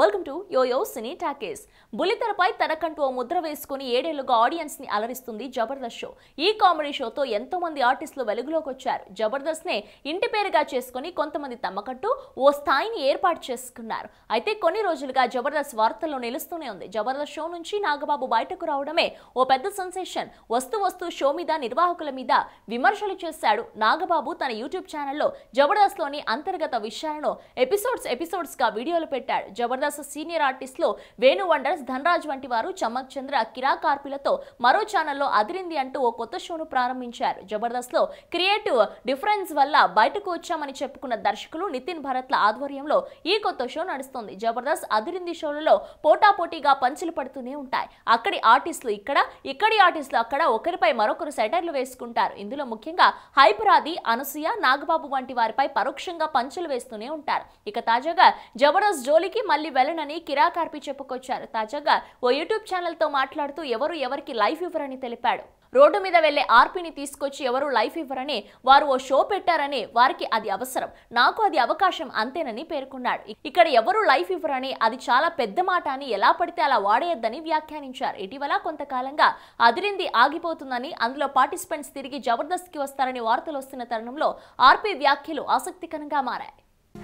Welcome to YoYo Cine Talkies బుల్లితెరపై తనకంటూ ఓ ముద్ర వేసుకుని ఏడేళ్ళుగా ఆడియన్స్ని అలరిస్తుంది జబర్దస్త్ షో. ఈ కామెడీ షోతో ఎంతో మంది ఆర్టిస్టులు వెలుగులోకి వచ్చారు. జబర్దస్త్ నే ఇంటి పేరుగా చేసుకుని కొంతమంది తమకంటూ ఓ స్థాయిని ఏర్పాటు చేసుకున్నారు. అయితే కొన్ని రోజులుగా జబర్దస్త్ వార్తల్లో నిలుస్తూనే ఉంది. జబర్దస్త్ షో నుంచి నాగబాబు బయటకు రావడమే ఓ పెద్ద సెన్సేషన్ వస్తూ వస్తూ షో మీద నిర్వాహకుల మీద విమర్శలు చేశాడు నాగబాబు తన యూట్యూబ్ ఛానల్లో జబర్దస్త్లోని అంతర్గత విషయాలను ఎపిసోడ్స్ ఎపిసోడ్స్గా వీడియోలు పెట్టాడు. జబర్దస్త్ సీనియర్ ఆర్టిస్టులు వేణు వండర్స్ ధనరాజ్ వంటి వారు చమక్ చంద్ర కిరా కార్పిలతో మరో ఛానల్లో అదిరింది అంటూ ఓ కొత్త షోను ప్రారంభించారు. జబర్దస్త్లో క్రియేటివ్ డిఫరెన్స్ వల్ల బయటకు వచ్చామని చెప్పుకున్న దర్శకులు నితిన్ భరత్ల ఆధ్వర్యంలో ఈ కొత్త షో నడుస్తుంది. జబర్దస్త్ అదిరింది షోలలో పోటాపోటీగా పంచులు పడుతూనే ఉంటాయి. అక్కడి ఆర్టిస్టులు ఇక్కడ ఇక్కడి ఆర్టిస్టులు అక్కడ ఒకరిపై మరొకరు సెటర్లు వేసుకుంటారు. ఇందులో ముఖ్యంగా హైపరాది అనసూయ నాగబాబు వంటి వారిపై పరోక్షంగా పంచులు వేస్తూనే ఉంటారు. ఇక తాజాగా జబర్దస్త్ జోలికి మళ్ళీ వెళ్ళనని కిరా కార్పి చెప్పుకొచ్చారు. తాజాగా ఓ యూట్యూబ్ ఛానల్తో మాట్లాడుతూ ఎవరు ఎవరికి లైఫ్ ఇవ్వరని తెలిపాడు. రోడ్డు మీద వెళ్ళే ఆర్పీని తీసుకొచ్చి ఎవరు లైఫ్ ఇవ్వరని వారు ఓ షో పెట్టారని వారికి అది అవసరం. నాకు అది అవకాశం అంతేనని పేర్కొన్నాడు. ఇక్కడ ఎవరు లైఫ్ ఇవ్వరని అది చాలా పెద్ద మాట అని ఎలా పడితే అలా వాడేయద్దని వ్యాఖ్యానించారు. ఇటీవల కొంతకాలంగా అదిరింది ఆగిపోతుందని అందులో పార్టిసిపెంట్స్ తిరిగి జబర్దస్త్కి వస్తారని వార్తలు వస్తున్న తరుణంలో ఆర్పీ వ్యాఖ్యలు ఆసక్తికరంగా మారాయి.